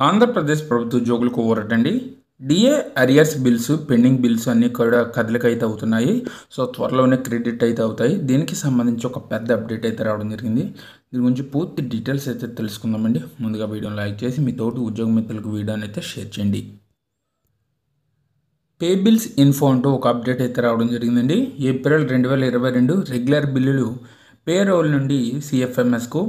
ఆంధ్రప్రదేశ్ ప్రభుత్వ ఉద్యోగులకు ఊరటండి DA arrears bills pending bills అన్నీ కూడా కదలిక అయితే అవుతున్నాయి. సో త్వరలోనే క్రెడిట్ అయితే అవుతాయి. దీనికి సంబంధించి ఒక పెద్ద అప్డేట్ అయితే రావడం జరిగింది. దీని గురించి పూర్తి డీటెయిల్స్ అయితే తెలుసుకుందామండి. ముందుగా వీడియోని లైక్ చేసి మీ తోటి ఉద్యోగ మిత్రులకు వీడియోని అయితే షేర్ చేయండి. పే బిల్స్ ఇన్ఫో అంటూ ఒక అప్డేట్ అయితే రావడం జరిగిందండి. ఏప్రిల్ రెండు వేల ఇరవై రెండు రెగ్యులర్ బిల్లులు పే రోల్ నుండి సిఎఫ్ఎంఎస్కు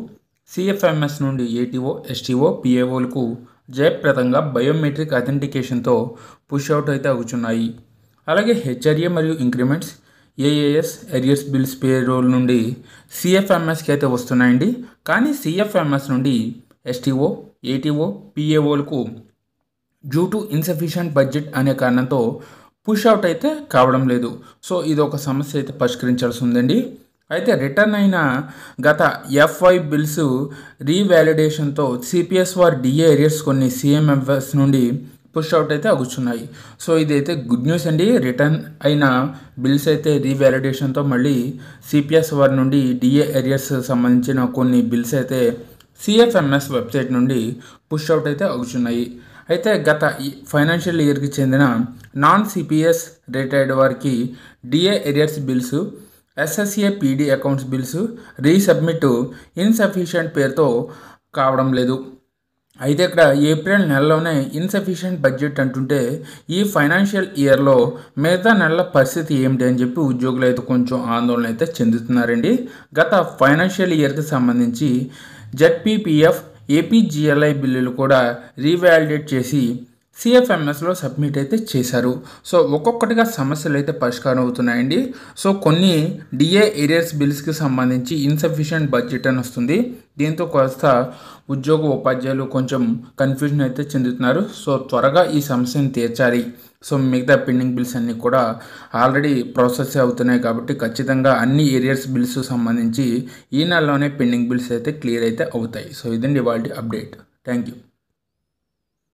సిఎఫ్ఎంఎస్ నుండి ఏటీఓ ఎస్టీఓ పిఏఓలకు జయప్రదంగా బయోమెట్రిక్ అథెంటికేషన్తో పుష్ అవుట్ అయితే అవుతున్నాయి అలాగే హెచ్ఆర్ఏ మరియు increments AAS arrears bills pay roll నుండి సిఎఫ్ఎంఎస్కి అయితే వస్తున్నాయండి. కానీ సిఎఫ్ఎంఎస్ నుండి ఎస్టీఓ ఏటీఓ పిఏఓలకు డ్యూ టు ఇన్సఫిషియంట్ బడ్జెట్ అనే కారణంతో పుష్ అవుట్ అయితే కావడం లేదు. సో ఇది ఒక సమస్య అయితే పరిష్కరించాల్సి ఉందండి. అయితే రిటర్న్ అయిన గత ఎఫ్ఐ బిల్స్ రీవాలిడేషన్తో సిపిఎస్ వార్ డిఏ ఏరియర్స్ కొన్ని సిఎంఎఫ్ఎస్ నుండి పుష్ అవుట్ అయితే అగుచున్నాయి సో ఇదైతే గుడ్ న్యూస్ అండి. రిటర్న్ అయిన బిల్స్ అయితే రీవాలిడేషన్తో మళ్ళీ సిపిఎస్ వారి నుండి డిఏ ఏరియర్స్ సంబంధించిన కొన్ని బిల్స్ అయితే సిఎఫ్ఎంఎస్ వెబ్సైట్ నుండి పుష్ అవుట్ అయితే అగుచున్నాయి అయితే గత ఫైనాన్షియల్ ఇయర్కి చెందిన నాన్ సిపిఎస్ రిటైర్డ్ వారికి DA arrears bills SSA PD accounts bills resubmit insufficient పేరుతో కావడం లేదు. అయితే ఇక్కడ ఏప్రిల్ నెలలోనే ఇన్సఫిషియంట్ బడ్జెట్ అంటుంటే ఈ ఫైనాన్షియల్ ఇయర్లో మిగతా నెలల పరిస్థితి ఏమిటి అని చెప్పి ఉద్యోగులు అయితే కొంచెం ఆందోళన అయితే చెందుతున్నారండి. గత ఫైనాన్షియల్ ఇయర్కి సంబంధించి జెడ్పీపీఎఫ్ ఏపీజీఎల్ఐ బిల్లులు కూడా రీవాలిడేట్ చేసి సిఎఫ్ఎంఎస్లో సబ్మిట్ అయితే చేశారు. సో ఒక్కొక్కటిగా సమస్యలు అయితే పరిష్కారం అవుతున్నాయండి. సో కొన్ని డిఏ ఏరియర్స్ బిల్స్కి సంబంధించి ఇన్సఫిషియంట్ బడ్జెట్ అని వస్తుంది. దీంతో కాస్త ఉద్యోగ ఉపాధ్యాయులు కొంచెం కన్ఫ్యూజన్ అయితే చెందుతున్నారు. సో త్వరగా ఈ సమస్యను తీర్చాలి. సో మిగతా పెండింగ్ బిల్స్ అన్నీ కూడా ఆల్రెడీ ప్రాసెస్ అవుతున్నాయి కాబట్టి ఖచ్చితంగా అన్ని ఏరియర్స్ బిల్స్ సంబంధించి ఈ నెలలోనే పెండింగ్ బిల్స్ అయితే క్లియర్ అయితే అవుతాయి. సో ఇదండి వాళ్ళ అప్డేట్ థ్యాంక్ యూ